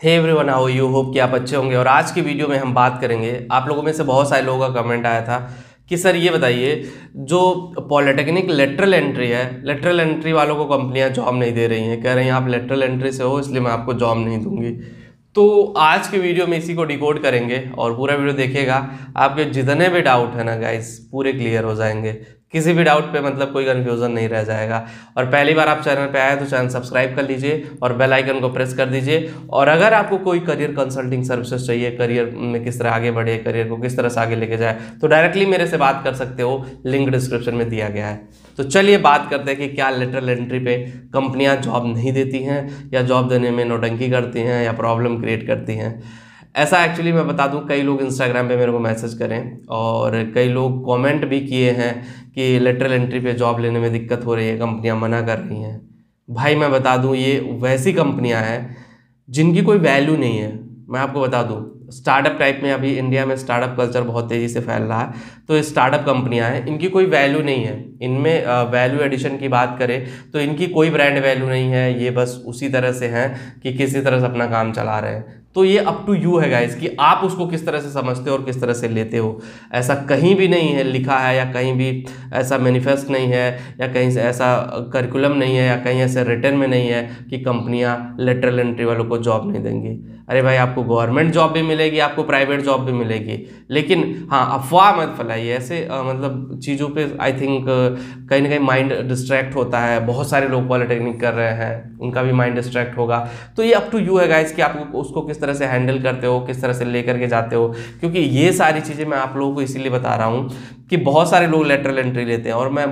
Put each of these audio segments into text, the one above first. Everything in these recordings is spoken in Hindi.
Hey everyone how you hope कि आप अच्छे होंगे। और आज की वीडियो में हम बात करेंगे। आप लोगों में से बहुत सारे लोगों का कमेंट आया था कि सर ये बताइए, जो पॉलिटेक्निक लेटरल एंट्री है लेटरल एंट्री वालों को कंपनियाँ जॉब नहीं दे रही हैं। कह रही हैं, आप लेटरल एंट्री से हो, इसलिए मैं आपको जॉब नहीं दूँगी। तो आज की वीडियो में इसी को डिकोड करेंगे और पूरा वीडियो देखिएगा। आपके जितने भी डाउट है ना गाइस पूरे क्लियर हो जाएँगे। किसी भी डाउट पे मतलब कोई कन्फ्यूज़न नहीं रह जाएगा। और पहली बार आप चैनल पे आए तो चैनल सब्सक्राइब कर लीजिए और बेल आइकन को प्रेस कर दीजिए। और अगर आपको कोई करियर कंसल्टिंग सर्विसेज़ चाहिए करियर में किस तरह आगे बढ़े करियर को किस तरह से आगे लेके जाए तो डायरेक्टली मेरे से बात कर सकते हो। लिंक डिस्क्रिप्शन में दिया गया है। तो चलिए बात करते हैं कि क्या लेटरल एंट्री पे कंपनियाँ जॉब नहीं देती हैं या जॉब देने में नोटंकी करती हैं या प्रॉब्लम क्रिएट करती हैं। ऐसा एक्चुअली मैं बता दूँ, कई लोग इंस्टाग्राम पे मेरे को मैसेज करें और कई लोग कमेंट भी किए हैं कि लेटरल एंट्री पे जॉब लेने में दिक्कत हो रही है, कंपनियाँ मना कर रही हैं। भाई, मैं बता दूँ, ये वैसी कंपनियाँ हैं जिनकी कोई वैल्यू नहीं है। मैं आपको बता दूँ स्टार्टअप टाइप में अभी इंडिया में स्टार्टअप कल्चर बहुत तेज़ी से फैल रहा है तो स्टार्टअप कंपनियाँ हैं, इनकी कोई वैल्यू नहीं है। इनमें वैल्यू एडिशन की बात करें तो इनकी कोई ब्रांड वैल्यू नहीं है, ये बस उसी तरह से हैं कि किसी तरह से अपना काम चला रहे हैं। तो ये अप टू यू है गाइस कि आप उसको किस तरह से समझते हो और किस तरह से लेते हो। ऐसा कहीं भी नहीं है लिखा है या कहीं भी ऐसा मैनिफेस्ट नहीं है या कहीं से ऐसा करिकुलम नहीं है या कहीं ऐसे रिटर्न में नहीं है कि कंपनियाँ लेटरल एंट्री वालों को जॉब नहीं देंगी। अरे भाई आपको गवर्नमेंट जॉब भी मिलेगी आपको प्राइवेट जॉब भी मिलेगी। लेकिन हाँ अफवाह मत फैलाइए। ऐसे आ, मतलब चीज़ों पे आई थिंक कहीं ना कहीं माइंड डिस्ट्रैक्ट होता है। बहुत सारे लोग पॉलिटेक्निक कर रहे हैं उनका भी माइंड डिस्ट्रैक्ट होगा। तो ये अप टू यू है गाइस कि आप उसको किस तरह से हैंडल करते हो, किस तरह से लेकर के जाते हो? क्योंकि ये सारी चीज़ें मैं आप लोगों को इसीलिए बता रहा हूँ कि बहुत सारे लोग लेटरल एंट्री लेते हैं और मैं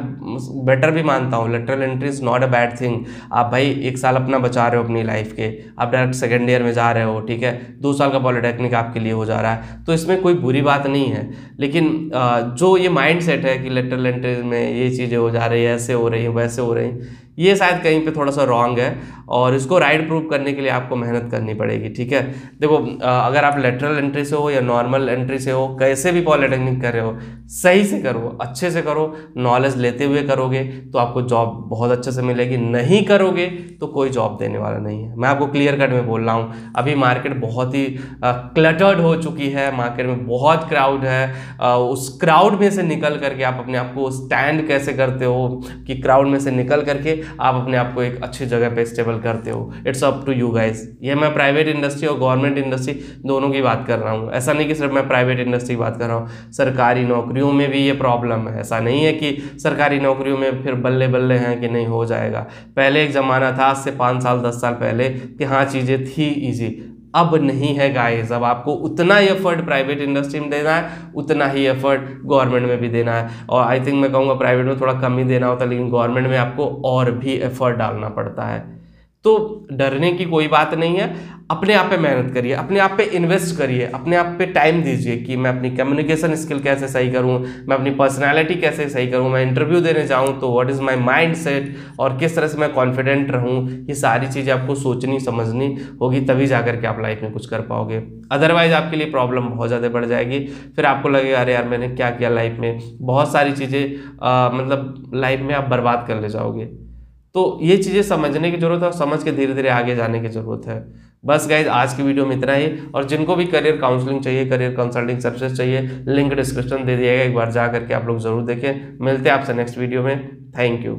बेटर भी मानता हूँ। Lateral entry is not a bad thing आप भाई एक साल अपना बचा रहे हो अपनी लाइफ के। आप डायरेक्ट सेकेंड ईयर में जा रहे हो, ठीक है? दो साल का पॉलिटेक्निक आपके लिए हो जा रहा है। तो इसमें कोई बुरी बात नहीं है। लेकिन जो ये माइंड सेट है कि लेटरल एंट्री में ये चीज़ें हो जा रही है, ऐसे हो रही हैं, वैसे हो रही हैं ये शायद कहीं पे थोड़ा सा रॉन्ग है और इसको राइट प्रूव करने के लिए आपको मेहनत करनी पड़ेगी, ठीक है? देखो अगर आप लेटरल एंट्री से हो या नॉर्मल एंट्री से हो, कैसे भी पॉलिटेक्निक कर रहे हो, सही से करो, अच्छे से करो नॉलेज लेते हुए करोगे तो आपको जॉब बहुत अच्छे से मिलेगी। नहीं करोगे तो कोई जॉब देने वाला नहीं है। मैं आपको क्लियर कट में बोल रहा हूँ, अभी मार्केट बहुत ही क्लटर्ड हो चुकी है मार्केट में बहुत क्राउड है उस क्राउड में से निकल करके आप अपने आप को स्टैंड कैसे करते हो कि क्राउड में से निकल करके आप अपने आप को एक अच्छी जगह पे स्टेबल करते हो। It's up to you guys ये मैं प्राइवेट इंडस्ट्री और गवर्नमेंट इंडस्ट्री दोनों की बात कर रहा हूँ। ऐसा नहीं कि सिर्फ़ मैं प्राइवेट इंडस्ट्री की बात कर रहा हूँ। सरकारी नौकरियों में भी ये प्रॉब्लम है। ऐसा नहीं है कि सरकारी नौकरियों में फिर बल्ले बल्ले हैं कि नहीं हो जाएगा। पहले एक ज़माना था, आज से पाँच साल, दस साल पहले कि हाँ चीज़ें थी ईजी अब नहीं है गाइस अब आपको उतना ही एफर्ट प्राइवेट इंडस्ट्री में देना है, उतना ही एफर्ट गवर्नमेंट में भी देना है. और आई थिंक मैं कहूँगा प्राइवेट में थोड़ा कम ही देना होता है लेकिन गवर्नमेंट में आपको और भी एफर्ट डालना पड़ता है. तो डरने की कोई बात नहीं है। अपने आप पे मेहनत करिए, अपने आप पे इन्वेस्ट करिए, अपने आप पे टाइम दीजिए कि मैं अपनी कम्युनिकेशन स्किल कैसे सही करूँ, मैं अपनी पर्सनालिटी कैसे सही करूँ, मैं इंटरव्यू देने जाऊँ तो what is my mind set और किस तरह से मैं कॉन्फिडेंट रहूँ, ये सारी चीज़ें आपको सोचनी, समझनी होगी, तभी जा के आप लाइफ में कुछ कर पाओगे। अदरवाइज़ आपके लिए प्रॉब्लम बहुत ज़्यादा बढ़ जाएगी। फिर आपको लगेगा, अरे यार, मैंने क्या किया लाइफ में? बहुत सारी चीज़ें मतलब लाइफ में आप बर्बाद कर ले जाओगे। तो ये चीज़ें समझने की ज़रूरत है और समझ के धीरे धीरे आगे जाने की ज़रूरत है। बस गाइज़ आज की वीडियो में इतना ही। और जिनको भी करियर काउंसलिंग चाहिए करियर कंसल्टिंग सर्विसेज़ चाहिए लिंक डिस्क्रिप्शन दे दिएगा एक बार जा करके आप लोग ज़रूर देखें। मिलते हैं आपसे नेक्स्ट वीडियो में। Thank you